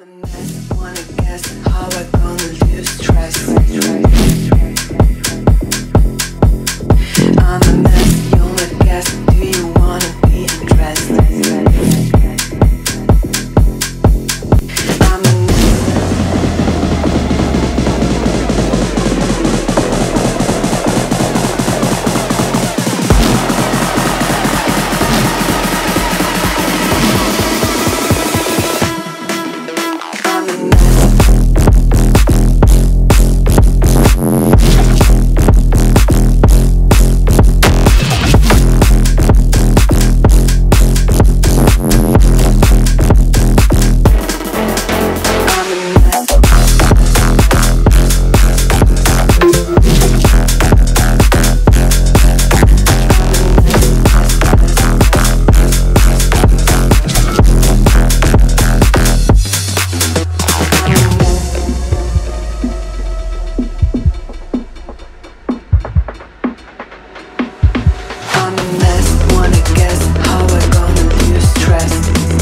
I'm wanna guess how I gonna lose stress. I'm a mess, wanna guess how I gonna view stress